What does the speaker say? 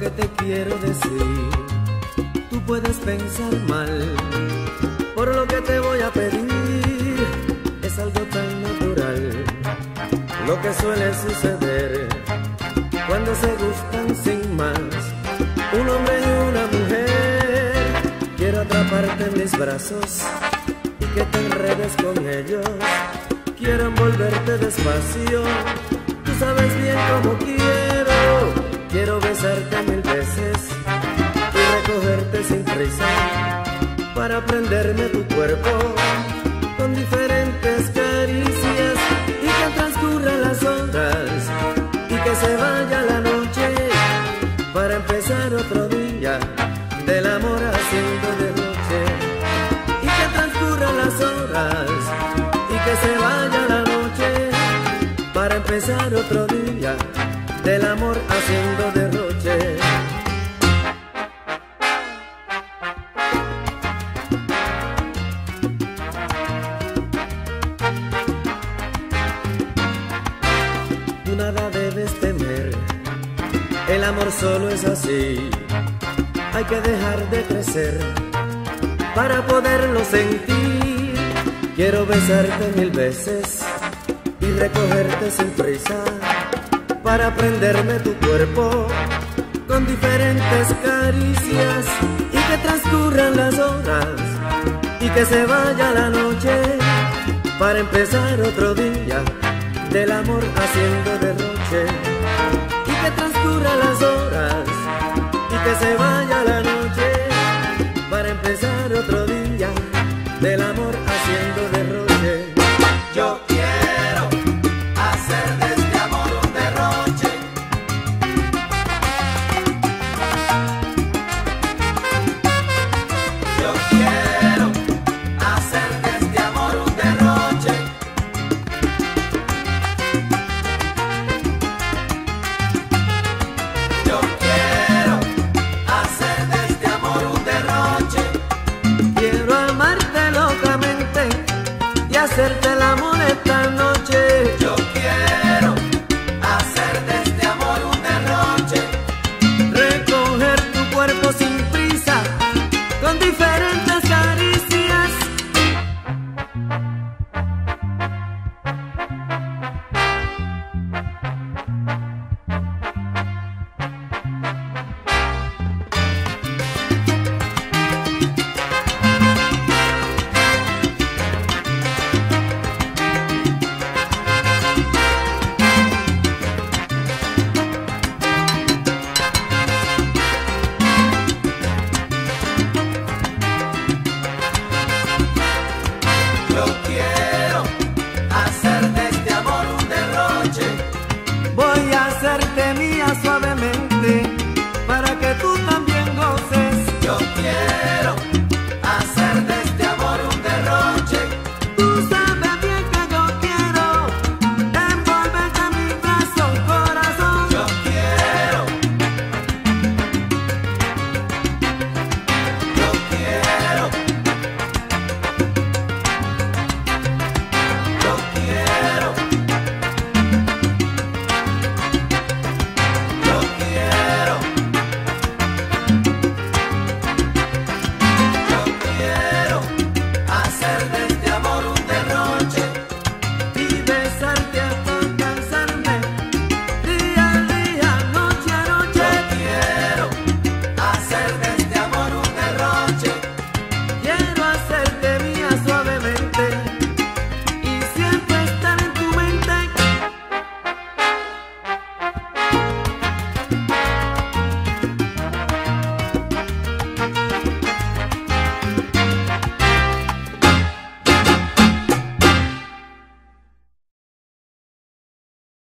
que te quiero decir. Tú puedes pensar mal por lo que te voy a pedir. Es algo tan natural lo que suele suceder cuando se gustan sin más. Un hombre y una mujer. Quiero atraparte en mis brazos y que te enredes con ellos. Quiero envolverte despacio. Sabes bien cómo quiero. Quiero besarte mil veces y recogerte sin prisa para prenderme tu cuerpo con diferentes caricias y que transcurran las horas y que se vaya la noche para empezar otro día del amor empezar otro día del amor haciendo derroche. Tú nada debes temer, el amor solo es así. Hay que dejar de crecer para poderlo sentir. Quiero besarte mil veces y recogerte sin prisa para prenderme tu cuerpo con diferentes caricias y que transcurran las horas y que se vaya la noche para empezar otro día del amor haciendo derroche y que transcurran las horas y que se vaya la noche para empezar otro día del amor